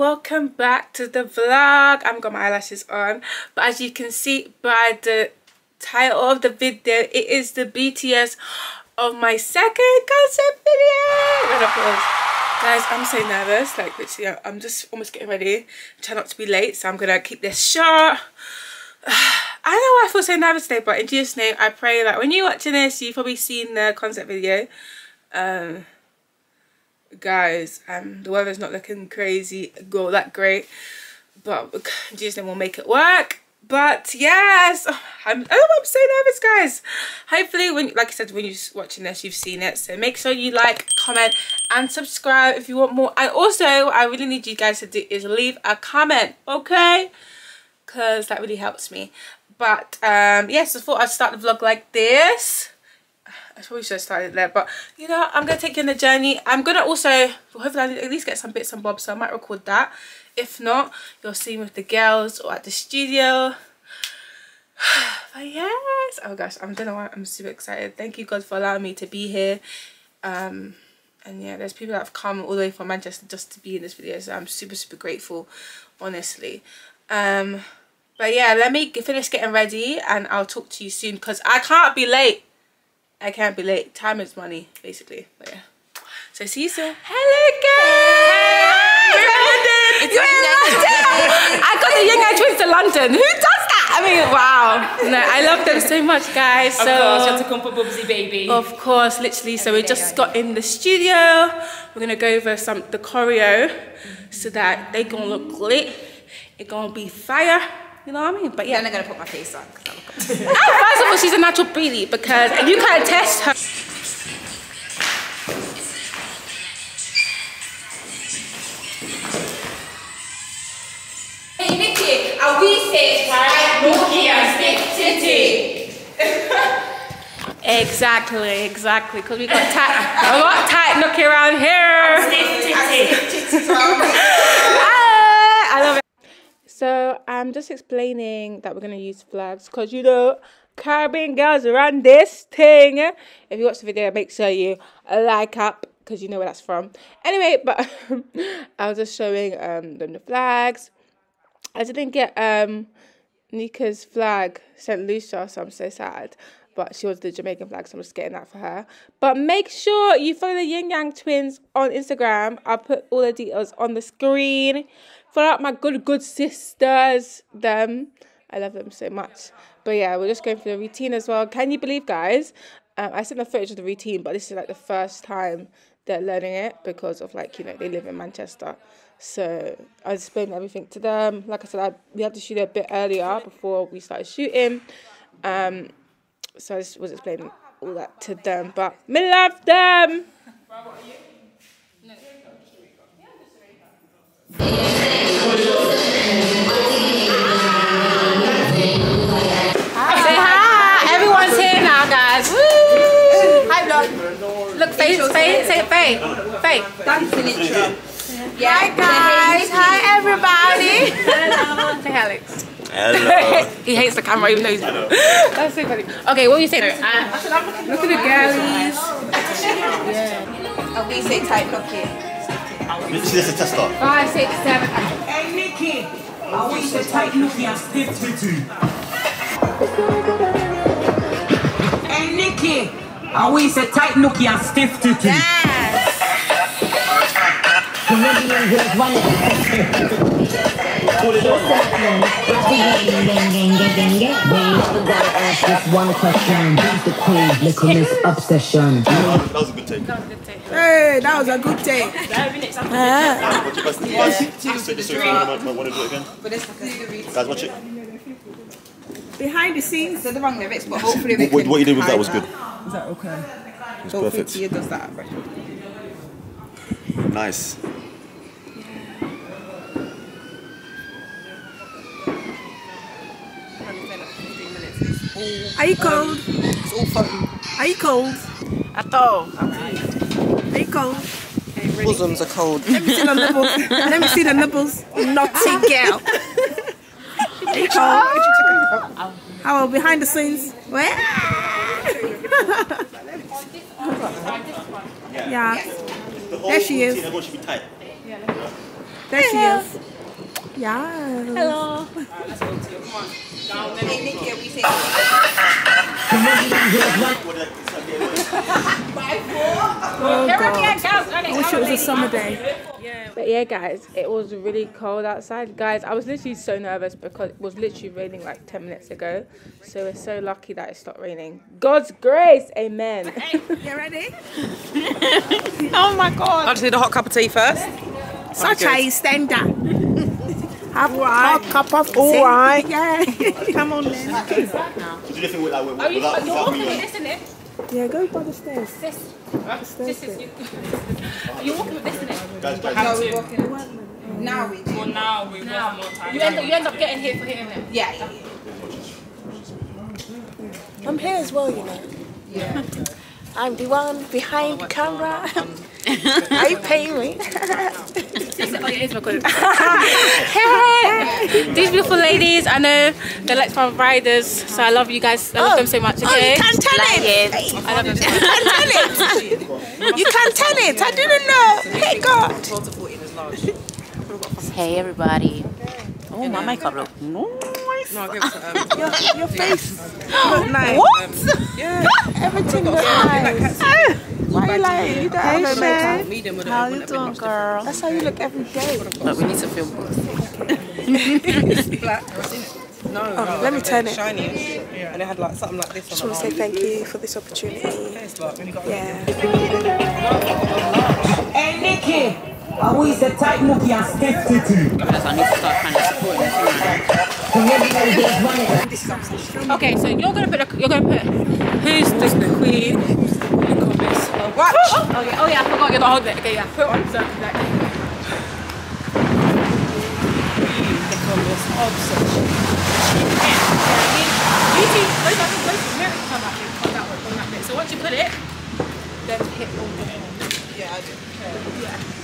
welcome back to the vlog. I've got my eyelashes on but as you can see by the title of the video it is the BTS of my second concept video. Of applause. Guys I'm so nervous like literally I'm just almost getting ready. Try not to be late so I'm gonna keep this short. I know why I feel so nervous today but in Jesus name I pray that when you're watching this you've probably seen the concept video. Um, guys um the weather's not looking crazy go that great but Jesus name will make it work but yes I'm, oh, I'm so nervous guys. Hopefully when like I said when you're watching this you've seen it. So make sure you like comment and subscribe if you want more. And also I really need you guys to do is leave a comment okay? Because that really helps me. But um yes I thought I'd start the vlog like this. I probably should have started there, but you know, I'm gonna take you on a journey. I'm gonna also hopefully I'll at least get some bits and bobs, so I might record that. If not, you'll see me with the girls or at the studio. but yes, oh gosh, I'm don't know I'm super excited. Thank you God for allowing me to be here. Um, and yeah, there's people that have come all the way from Manchester just to be in this video, so I'm super super grateful, honestly. Um, but yeah, let me finish getting ready, and I'll talk to you soon because I can't be late. I can't be late. Time is money, basically. But yeah. So see you soon. Hello guys! Hey, You're in London! I got the Young Twins to London. Who does that? I mean, wow. No, I love them so much, guys. Of so, course, you have to come for Bubsy, baby. Of course, literally. So we just got in the studio. We're gonna go over some the choreo so that they gonna look lit. It gonna be fire. You know what I mean? But yeah. Then I'm gonna put my face on. 'cause I look. Ah, First of all, she's a natural beauty because and you can't test her. Nikki, are we safe, right? Nookie and stick titty. Exactly, exactly. Because we got tight, a lot tight nookie around here. Stick titty. Ah, I love it. So I'm just explaining that we're gonna use flags because you know Caribbean girls run this thing. If you watch the video, make sure you like up because you know where that's from. Anyway, but I was just showing um them the flags. I didn't get um Nika's flag, St. Lucia, so I'm so sad. But she was the Jamaican flag, so I'm just getting that for her. But make sure you follow the Yin Yang twins on Instagram. I'll put all the details on the screen. Follow up my good, good sisters. Them. I love them so much. But yeah, we're just going through the routine as well. Can you believe, guys? Um, I sent the footage of the routine, but this is like the first time they're learning it because of like, you know, they live in Manchester. So I explained everything to them. Like I said, I, we had to shoot it a bit earlier before we started shooting. Um, so I just was explaining all that to them. But me love them. Say hi. Everyone's here now, guys. Woo. Hi, vlog. Look, Faye, Faye, say it, Faye. Faye. Dancing intro. Hi, guys. Hi, everybody. Hello. Say Alex. Hello. he hates the camera even though he's That's so funny. Okay, what were you saying? Uh, look at the girlies. Are we say tight nookie? This is a tester. Five, six, seven. Hey Nikki, I want you to take Nookie and stiff titty. Hey Nikki, I want you to take Nookie and stiff titty. One question, who's the queen? Little Miss obsession. That was a good take. Hey, that was a good take. What's your best? Yeah. So, so if you want to, want to do it again? But it's like Guys, watch it. Behind the scenes. They're the wrong lyrics, but hopefully we What, can what you did with that was good. Is that okay? It's Hopefully perfect. Tia does that. Nice. Are you cold? It's all fun. Are you cold? At all. Are you cold? bosoms are cold. Let me see the nipples. Let me see the nipples. Naughty girl. oh. How behind the scenes? Where? yeah. There she is. routine, everyone should be tight. There she is. Yeah. Hello. What did I- it's Oh god. I wish it was a summer day. But yeah, guys, it was really cold outside. Guys, I was literally so nervous because it was literally raining like 10 minutes ago. So we're so lucky that it stopped raining. God's grace, amen. You ready? Oh my god. I'll just need a hot cup of tea first. Such good. a stand up. Have a hot cup of tea. All right. Yeah. Come on then. So do the with, like, with, Are you, without, you're without walking with this in it? Yeah, go by the stairs. This. Stairs This is you. You're walking with this in it. Guys, guys, Now we do. Well, now we've got more time. You end up, you end up getting here for hitting it. Yeah, yeah. I'm here as well, you know. Yeah. I'm the one behind the camera. Are you paying me? Oh, it is recorded. hey, these beautiful ladies. I know they're like from riders, so I love you guys. I love oh. them so much. Oh, you can't tell it. I love them so You much. can't tell it. You can't tell it. I didn't know. Hey, God. 12 to 14 is large. Hey everybody. Oh, my makeup look nice. No, I'll give it to um, Your, your face look nice. What? Yeah. Everything looks nice. Why you like, you don't have no makeup? Medium would How you wouldn't have been doing, much girl? That's how you look every day. Look, we need to film both. different. Black. No, no, let me turn they're it. Shiny and shit. And they had like something like this Just want to say thank you for this opportunity. Yes, but you got Yeah. Hey, Nikki. I always say tight nookie and stiff titty. Guys, I need to start kind of supporting this man. Okay, so you're gonna put. A, you're gonna put. Who's the queen? Watch. Oh yeah. Oh yeah. I forgot you're not holding it. Okay, yeah. Put it on. So, like, You two, those are the those mirrors on that bit, on that one, on that bit. So once you put it, then hit all the Yeah, I do.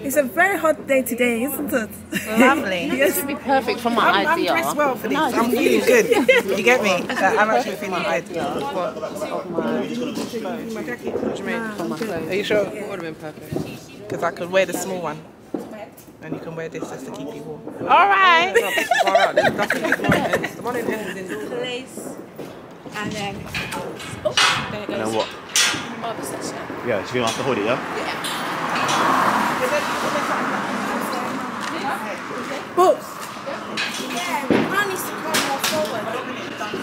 It's a very hot day today, isn't it? Lovely. yes. This would be perfect for my I'm, I'm dressed well for this. No, I'm feeling good. You get me? Like, I'm actually feeling ideal. of my, What do you mean? Are you sure? It would have been perfect. Because I could wear the small one. And you can wear this just to keep you warm. all right. Oh, no, this is far out. There's nothing. There's one in ends. The one in ends is indoors. place, and then oh, then it and then what? Oh, the section. Yeah, so you're gonna have to hold it, yeah? Books.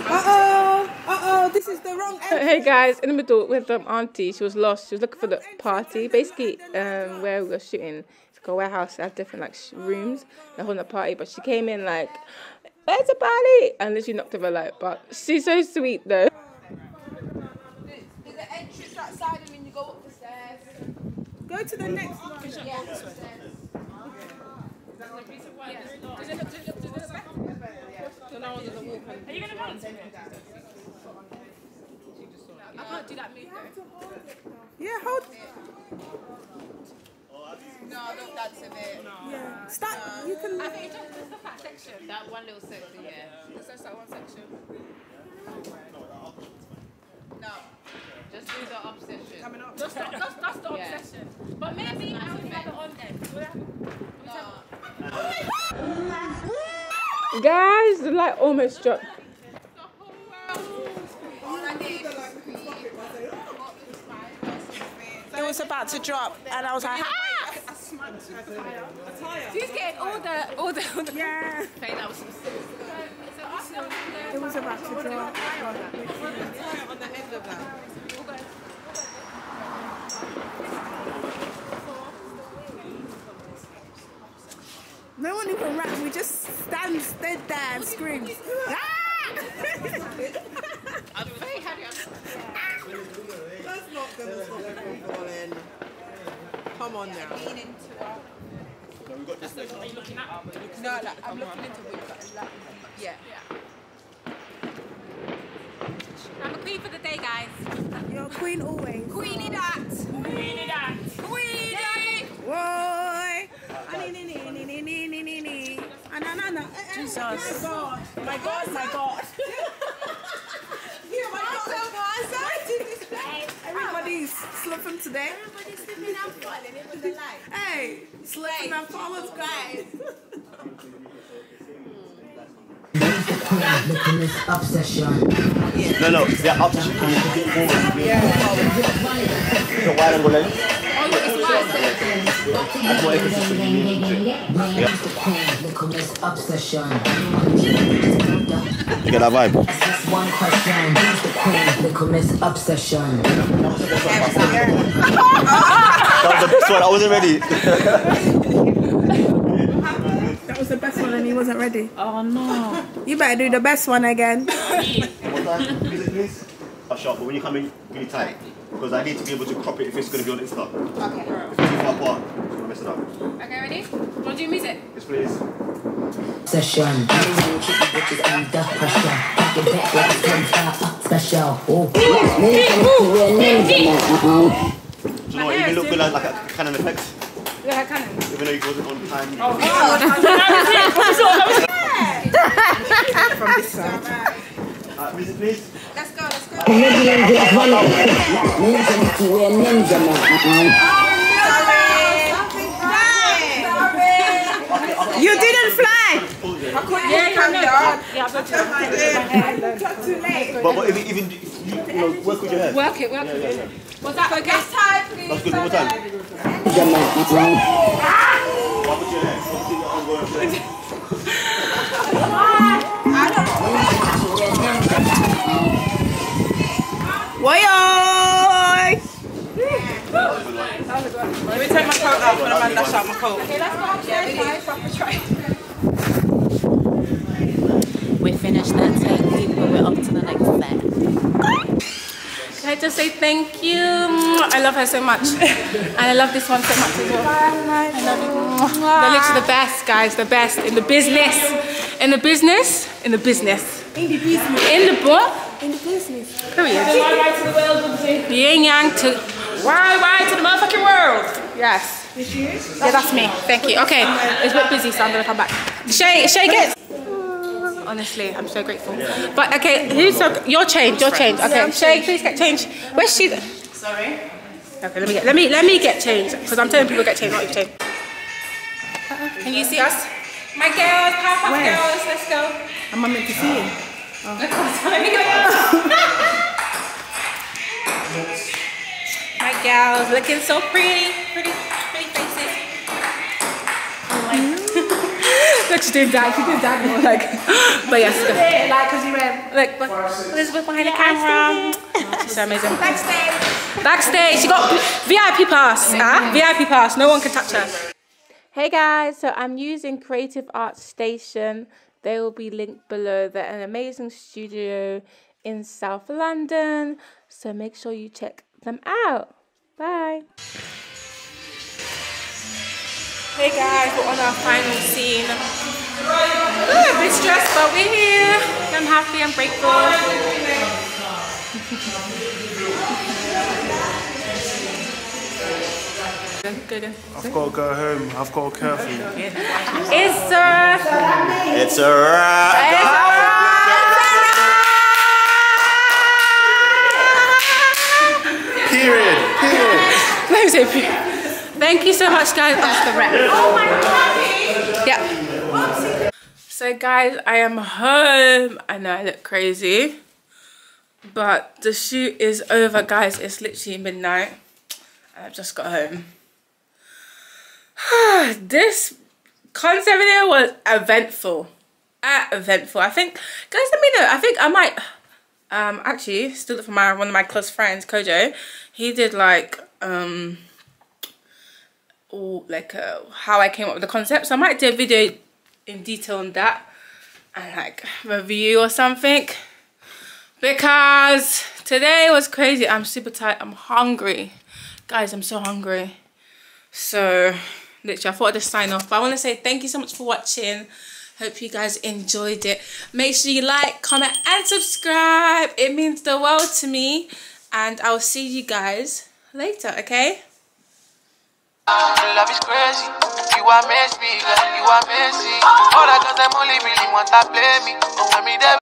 Uh-oh. Uh-oh. This is the wrong end. Hey guys, in the middle with um auntie, she was lost. She was looking for the party. Basically, um, where we were shooting, it's like a warehouse. It had different like sh- rooms. They're holding a party, but she came in like, "Where's the party?" And then she knocked over like, but she's so sweet though. There's an entrance outside and then you go up the stairs. Go to the next one. Yeah. This way. Are you going to balance? I can't do that move though. Yeah, hold. No, that's a bit. Yeah. Start. You can. I think just, just that section. That one little section, yeah. Just that one section. No. Just do the up. That's, the- that's, that's the Yeah. obsession. But maybe I would have it on then. Guys, the light almost dropped. It was about to drop, and I was like, ah! She's getting all the, all the, all the Yeah. Okay, that was some It was about to drop. On the end of that. No one even ran. We just stand, stood there and screamed. I'm very happy. That's not going to stop it falling. Come on now. No, like, I'm looking into it. but, Like, yeah. Hey guys. You're a queen always. Queenie Dot. Queenie Dot. Jesus. Oh my god, my god. Everybody's slipping today. Everybody's slipping and falling. It was a lie. Hey, slipping and falling, guys. Looking obsession. No, no, they're up to you. Can you get forward? The wide angle lens. That's what emphasis you need to do. Looking this obsession. You get that vibe? Just one question. Who's the queen? Looking obsession. That was the best one. I wasn't ready. That was the best one and he wasn't ready. Oh no. You better do the best one again. One time, music please. A shot, but when you come in, really tight. Because I need to be able to crop it if it's going to be on Insta. Okay. If it's too far apart, it's going to mess it up. Okay, ready? Want to do music? Yes, please. Session. Keep the bitches under pressure. Take back like it's special. Oh, Do you know what? Even look good like, like a Canon effect. Yeah, I can. Even though it wasn't on time. From this side. Uh, music please. Let's go, let's go. You didn't fly. Yeah, come down. Yeah, but Too late. But, but even, even you, you know, work with your head. work it, work it. Was that okay? That's good. One more time. Work with thank you? I love her so much. and I love this one so much as well. I love you. They're literally the best, guys. The best in the business. In the business. In the business. In the business. In the what? In the business. Period. Bye to the world, Yin yang to Why, why to the motherfucking world? yes. Yeah, that's me. Thank you. Okay, it's a bit busy, so I'm gonna come back. Shay, Shay gets. Honestly, I'm so grateful. But okay, who's so, your change? Your change. Okay, Shay, please get change. Where's she? Sorry. Okay, let me get let me let me get change because I'm telling people get change, not you change. Can you see us? My girls, Powerpuff Where? Girls, let's go. Am I meant to see you? My gals, looking so pretty, pretty, pretty faces. Look, she did that. She did that. more Like, but yes, go. Like, because you went. Look, but Elizabeth behind the camera. She's so amazing. Backstage. Backstage. She got VIP pass. Ah, VIP pass. No one can touch her. Hey guys, so I'm using Creative Arts Station. They will be linked below. They're an amazing studio in South London. So make sure you check them out. Bye. Hey guys, we're on our final scene. Ooh, a bit stressed, but we're here. I'm happy, I'm grateful. Good, good. I've got to go home. I've got to care for you. It's uh, It's a wrap. Period. Period. Let me say period. Thank you so much, guys. That's the wrap. Oh my god. Yeah. So, guys, I am home. I know I look crazy, but the shoot is over, guys. It's literally midnight. I've just got home. this concept video was eventful. Uh, eventful. I think, guys, let me know. I think I might um actually still for my one of my close friends kojo he did like um all like uh, how i came up with the concept so i might do a video in detail on that and like review or something because today was crazy i'm super tired i'm hungry guys i'm so hungry so literally i thought i'd just sign off but i want to say thank you so much for watching Hope you guys enjoyed it. Make sure you like, comment, and subscribe. It means the world to me. And I'll see you guys later, okay? Love is crazy. You are miss me, girl. You are missing. All the girls them only really want to play me. But when me there.